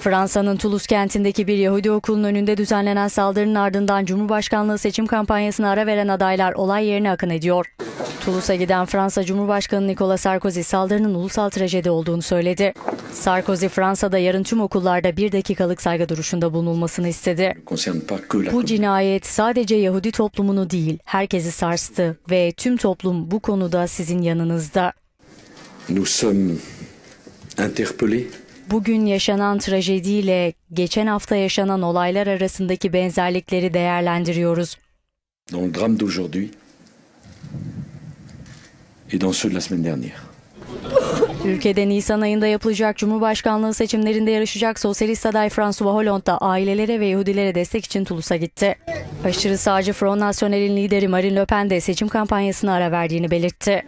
Fransa'nın Toulouse kentindeki bir Yahudi okulunun önünde düzenlenen saldırının ardından Cumhurbaşkanlığı seçim kampanyasına ara veren adaylar olay yerine akın ediyor. Toulouse'a giden Fransa Cumhurbaşkanı Nicolas Sarkozy saldırının ulusal trajedi olduğunu söyledi. Sarkozy Fransa'da yarın tüm okullarda bir dakikalık saygı duruşunda bulunulmasını istedi. Bu cinayet sadece Yahudi toplumunu değil, herkesi sarstı ve tüm toplum bu konuda sizin yanınızda. Nous sommes interpellés Bugün yaşanan trajediyle geçen hafta yaşanan olaylar arasındaki benzerlikleri değerlendiriyoruz. dans le drame d'aujourd'hui et dans ceux de la semaine dernière. Ülkede Nisan ayında yapılacak Cumhurbaşkanlığı seçimlerinde yarışacak sosyalist aday François Hollande da ailelere ve Yahudilere destek için Toulouse'a gitti. Aşırı sağcı Front National'in lideri Marine Le Pen de seçim kampanyasına ara verdiğini belirtti.